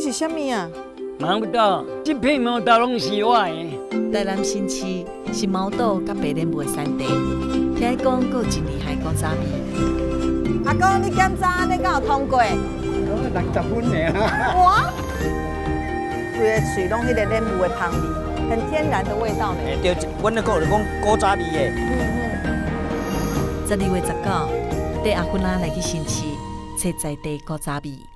是什么啊？毛豆，这片毛豆拢是我的。台南新市是毛豆甲白莲花产地，听讲够真厉害，够早味。阿公，你检查你敢有通过？我六十分呢。我，规个嘴拢迄个莲雾的香味，很天然的味道呢。哎、对，阮那个就讲古早味的。十二月十九，带阿芬拉来去新市，吃在地古早味。